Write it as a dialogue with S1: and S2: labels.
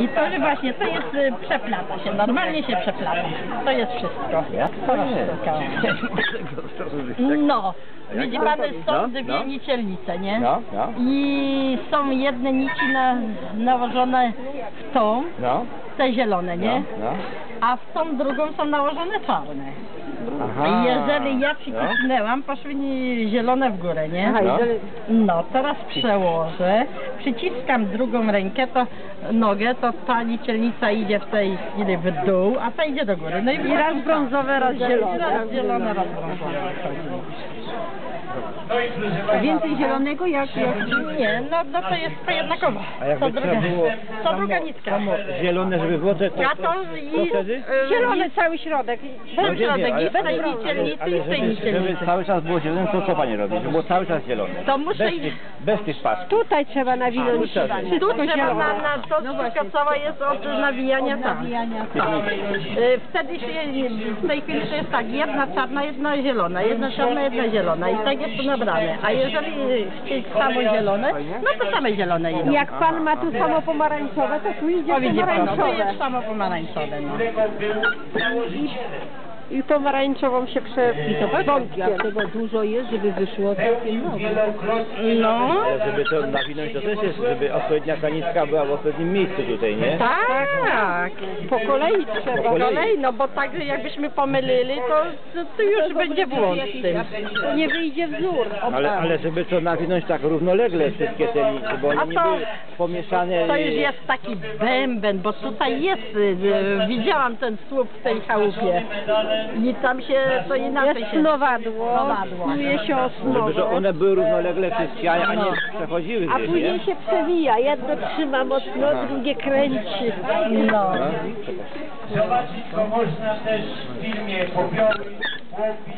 S1: I to że właśnie, to jest, y, przeplata się, normalnie się przeplata. To jest wszystko. To sztuka. No, widzi pan, są
S2: No,
S1: dwie
S2: no.
S1: nicielnice, nie?
S2: No, no,
S1: I są jedne nici na, nałożone w tą,
S2: no,
S1: te zielone, nie?
S2: no, no.
S1: A w tą drugą są nałożone czarne.
S2: Aha.
S1: I jeżeli ja przycisnęłam, poszły mi zielone w górę, nie?
S2: Aha,
S1: No.
S2: dalej-
S1: No, teraz przełożę, przyciskam drugą rękę, to nogę, to ta nicielnica idzie w tej chwili w dół, a ta idzie do góry. No i,
S3: I raz brązowe, raz zielone.
S1: Raz zielone, raz brązowe.
S3: Więcej zielonego jak, jak
S1: Nie, no, no to jest to jednakowo.
S2: A jakby
S1: To druga,
S2: było
S1: to
S2: samo-
S1: druga nitka.
S2: samo zielone, żeby było, to, to,
S1: Ja
S2: to,
S1: i...
S2: wtedy?
S1: y,
S3: zielony cały środek.
S2: No
S1: Bez
S2: wiem,
S1: środek,
S2: ale-
S1: i w tej
S2: ale-
S1: nicielnicy,
S2: ale
S1: i tej
S2: żeby, żeby cały czas było zielone, to co pani robi? Żeby było cały czas zielone.
S1: To muszę
S2: Bez
S1: i-
S2: tych, bez tych pasków.
S3: Tutaj trzeba nawinąć
S2: tu trzeba.
S3: wszystko
S1: Tu trzeba
S3: zielone.
S1: na, na to sztuka cała jest od nawijania tam. Y, Wtedy się, w tej chwili to jest tak, jedna czarna, jedna zielona, jedna czarna, jedna zielona i tak to nabrane. A jeżeli chcieć samo zielone, no to same zielone idą.
S3: Jak pan ma tu samo pomarańczowe, to tu idzie
S1: O widzi pan, no, to
S3: pomarańczowe.
S1: jest samo pomarańczowe. No.
S3: I pomarańczową się prze...
S4: Jak tego dużo jest, żeby wyszło całkiem
S1: no.
S2: Żeby to nawinąć, to też jest, żeby odpowiednia kaniska była w odpowiednim miejscu tutaj, nie?
S1: Tak,
S3: Po kolei trzeba.
S1: po kolei, no bo tak jakbyśmy pomylili, to, to, to już będzie błąd z tym.
S3: To nie wyjdzie wzór.
S2: Ale, ale żeby to nawinąć tak równolegle wszystkie te linie, bo one nie
S1: to-
S2: były pomieszane.
S1: To już jest taki bęben, bo tutaj jest, y, y, widziałam ten słup w tej chałupie i tam się to inaczej
S3: Jest
S1: się...
S3: snowadło,
S1: Snowadło.
S3: snuje się o
S2: Żeby to
S3: snowę.
S2: one były równolegle wszystkie, a nie przechodziły
S3: A
S2: gdzieś,
S3: później
S2: nie?
S3: się przewija. Jedno trzyma mocno, drugie kręci.
S1: No.
S2: No.
S5: Zobaczyć to można też w filmie Popioły, Chłopi